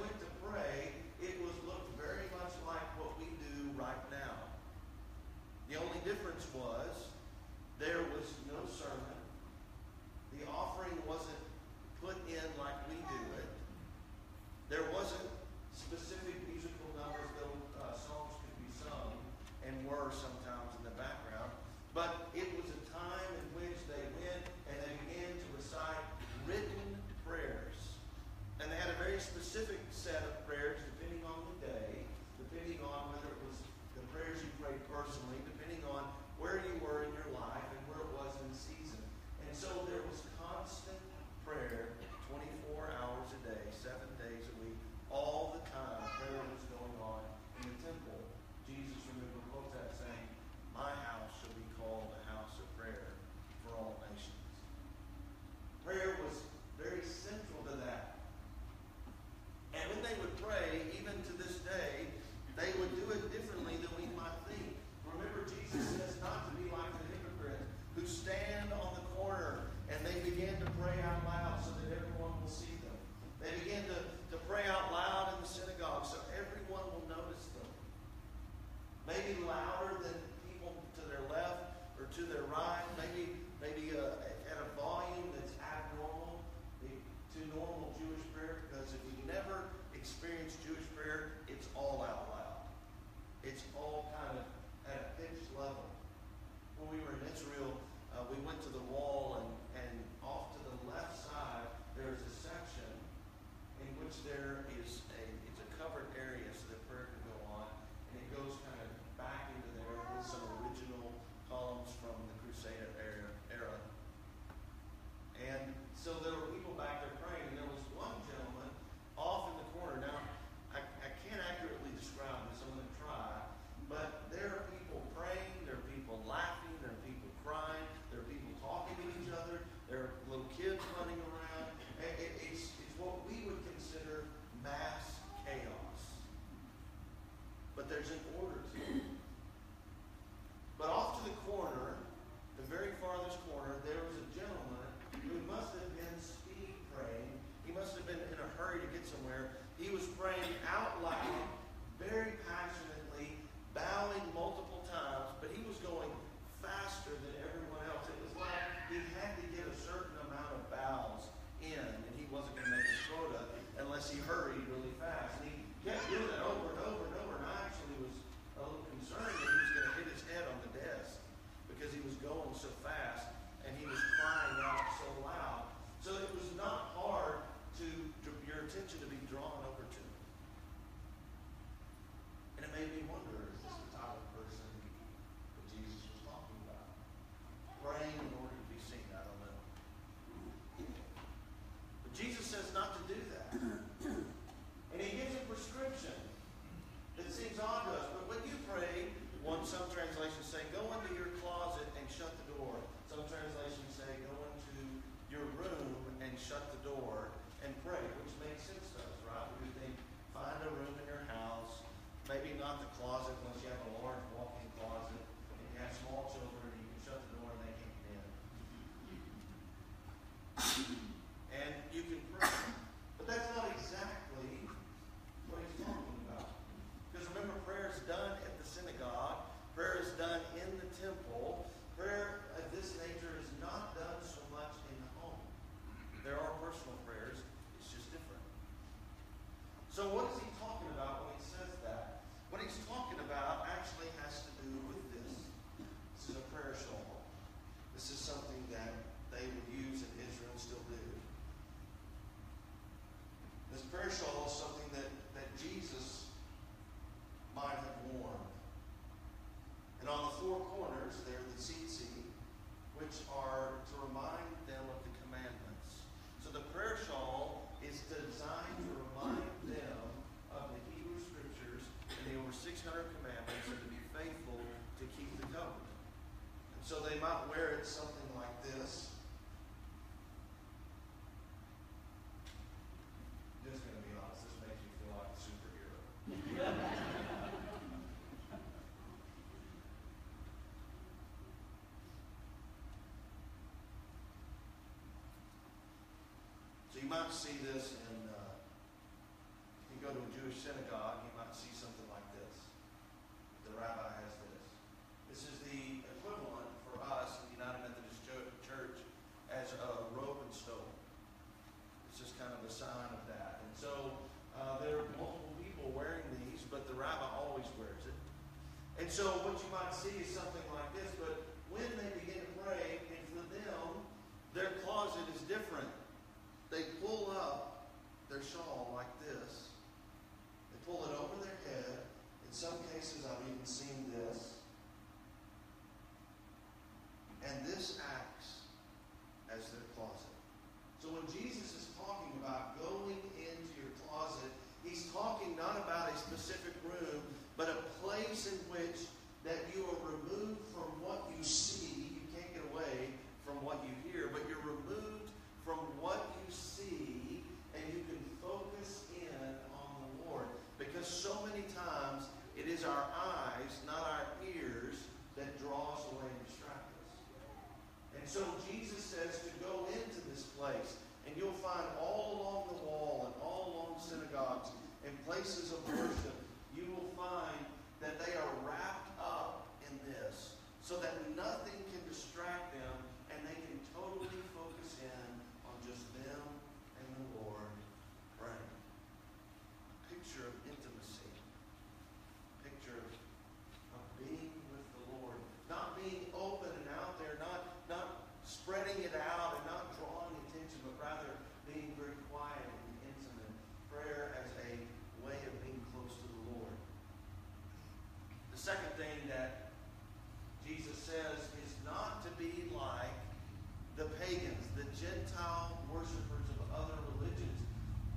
when might see this in, uh, you go to a Jewish synagogue, you might see some is our eyes, not our ears, that draws away and distracts us. And so Jesus says to go into this place, and you'll find all along the wall and all along synagogues and places of worship, you will find that they are wrapped up in this so that nothing can distract second thing that Jesus says is not to be like the pagans, the Gentile worshippers of other religions,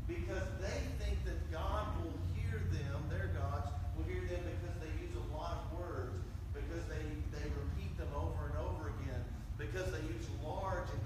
because they think that God will hear them, their gods will hear them because they use a lot of words, because they, they repeat them over and over again, because they use large and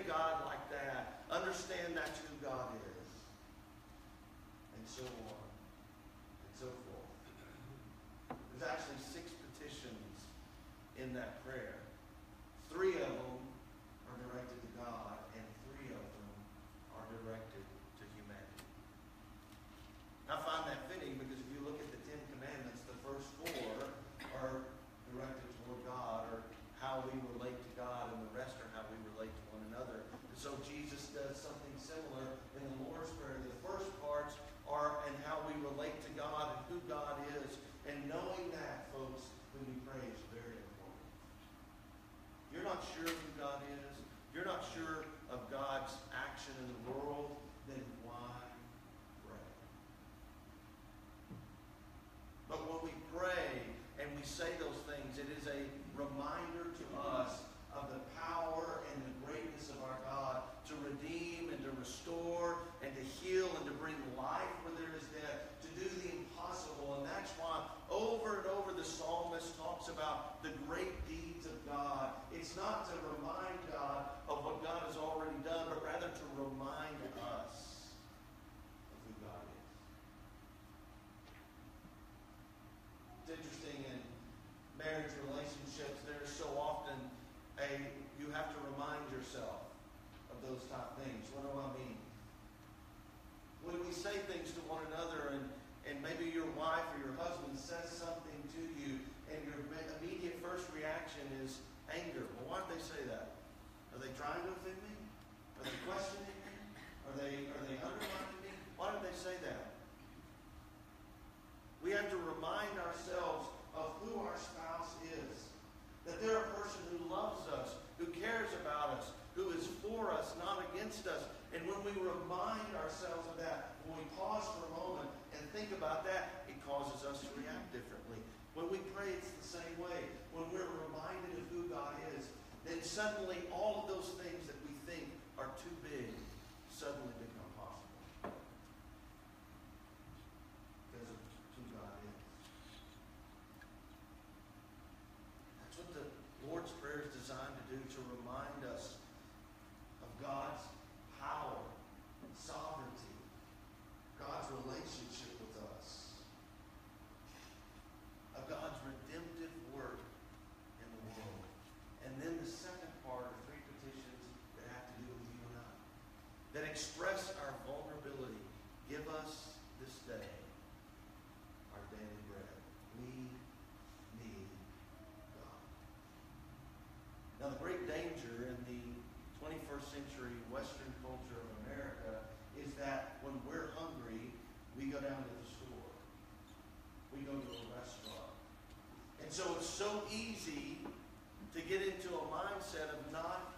a God like that. Understand that's who God is. And so on. And so forth. There's actually six petitions in that prayer. they trying to offend me? Are they questioning me? Are they, are they undermining me? Why do they say that? We have to remind ourselves of who our spouse is. That they're a person who loves us, who cares about us, who is for us, not against us. And when we remind ourselves of that, when we pause for a moment and think about that, it causes us to react differently. When we pray, it's the same way. When we're reminded of who God is, then suddenly all of those things that we think are too big suddenly become. so easy to get into a mindset of not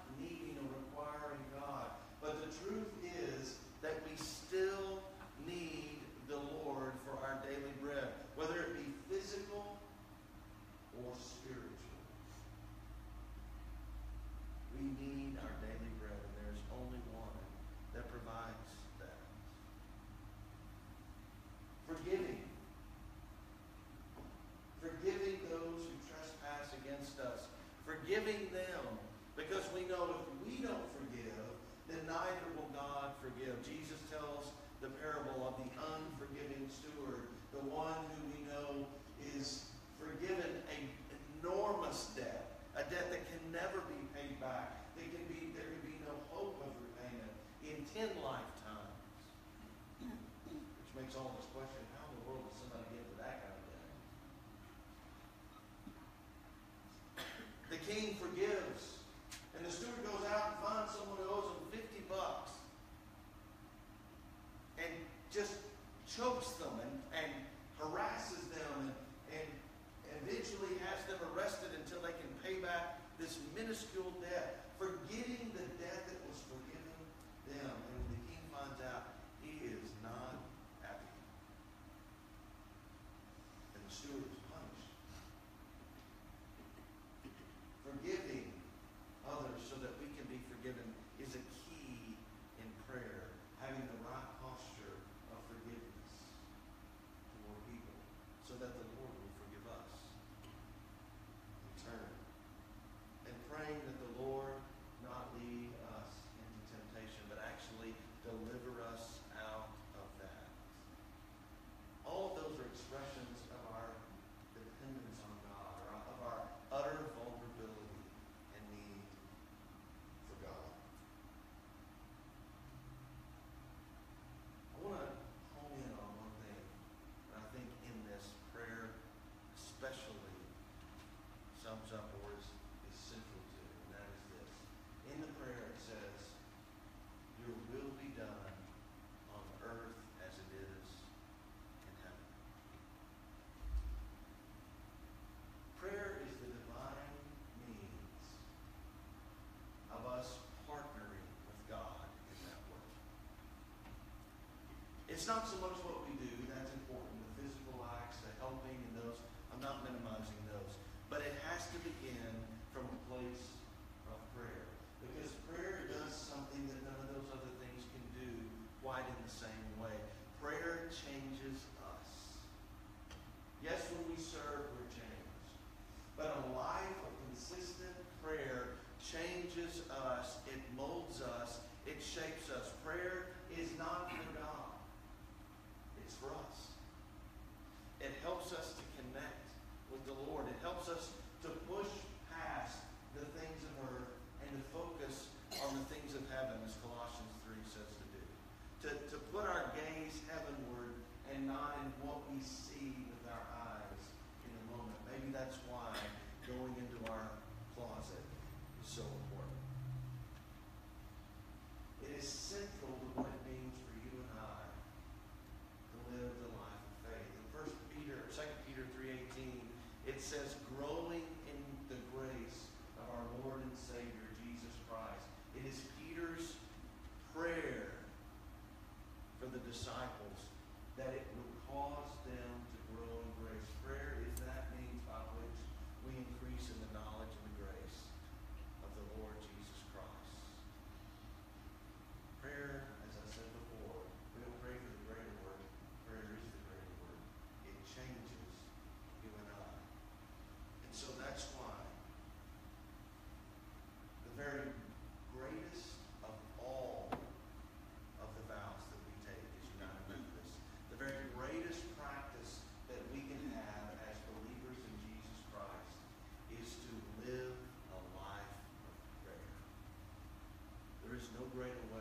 It's not so much what we do, that's important, the physical acts, the helping and those, I'm not minimizing those. But it has to begin from a place says, grow greater